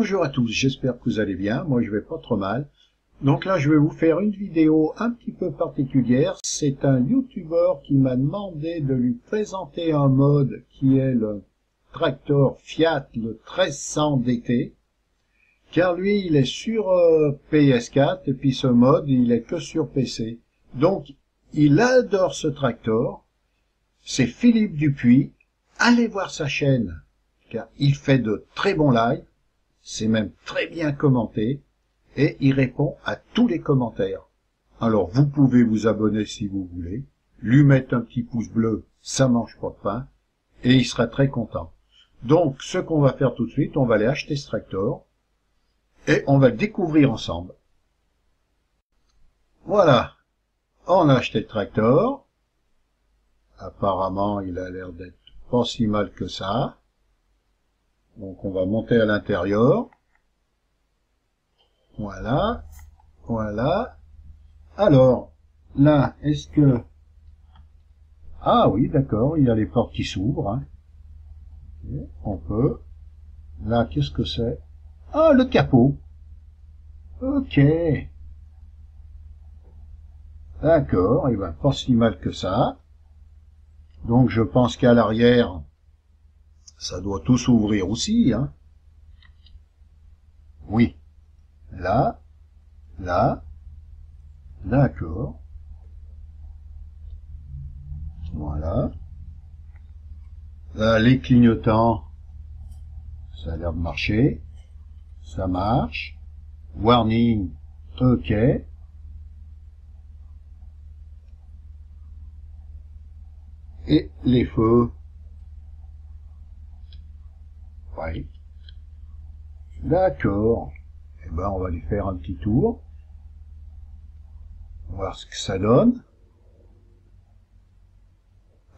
Bonjour à tous, j'espère que vous allez bien, moi je vais pas trop mal. Donc là je vais vous faire une vidéo un petit peu particulière. C'est un youtubeur qui m'a demandé de lui présenter un mode qui est le tracteur Fiat le 1300 DT. Car lui il est sur euh, PS4 et puis ce mode il est que sur PC. Donc il adore ce tracteur. C'est Philippe Dupuis. Allez voir sa chaîne car il fait de très bons lives c'est même très bien commenté et il répond à tous les commentaires. Alors vous pouvez vous abonner si vous voulez, lui mettre un petit pouce bleu, ça mange pas de pain, et il sera très content. Donc ce qu'on va faire tout de suite, on va aller acheter ce tracteur, et on va le découvrir ensemble. Voilà, on a acheté le tracteur. Apparemment, il a l'air d'être pas si mal que ça. Donc on va monter à l'intérieur. Voilà. Voilà. Alors, là, est-ce que... Ah oui, d'accord, il y a les portes qui s'ouvrent. Hein. On peut. Là, qu'est-ce que c'est? Ah, le capot. Ok. D'accord, il va pas si mal que ça. Donc je pense qu'à l'arrière, ça doit tout s'ouvrir aussi, hein. Oui. Là, là, d'accord. Voilà. Là, les clignotants, ça a l'air de marcher. Ça marche. Warning, ok. Et les feux, D'accord. Eh ben, on va lui faire un petit tour. Voir ce que ça donne.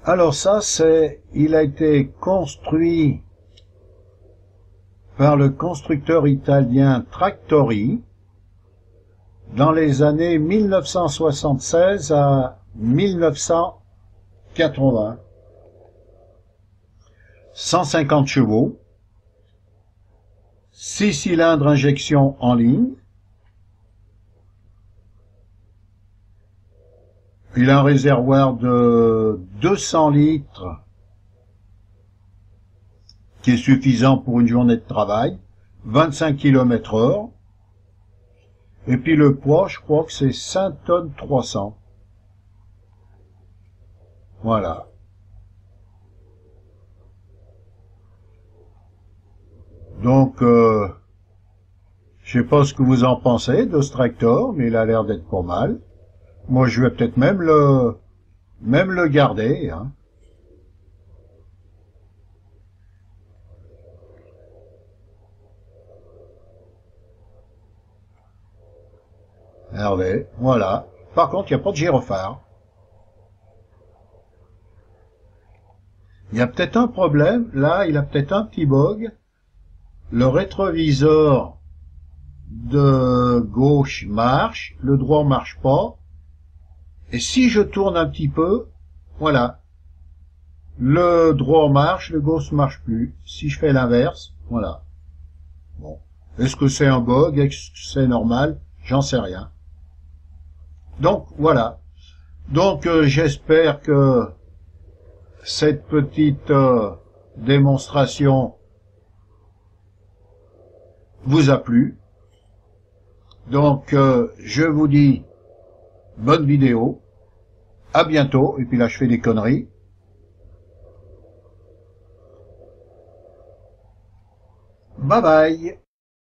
Alors ça, c'est, il a été construit par le constructeur italien Tractori dans les années 1976 à 1980. 150 chevaux. 6 cylindres injection en ligne. Il a un réservoir de 200 litres qui est suffisant pour une journée de travail, 25 km heure. Et puis le poids, je crois que c'est 5 tonnes 300. Voilà. Donc, euh, je sais pas ce que vous en pensez de ce tracteur, mais il a l'air d'être pas mal. Moi, je vais peut-être même le, même le garder. Hein. Hervé, voilà. Par contre, il n'y a pas de gyrophare. Il y a peut-être un problème. Là, il a peut-être un petit bug le rétroviseur de gauche marche, le droit marche pas. Et si je tourne un petit peu, voilà. Le droit marche, le gauche marche plus. Si je fais l'inverse, voilà. Bon. Est-ce que c'est un bug? Est-ce que c'est normal? J'en sais rien. Donc, voilà. Donc, euh, j'espère que cette petite euh, démonstration vous a plu. Donc, euh, je vous dis bonne vidéo. À bientôt. Et puis là, je fais des conneries. Bye bye.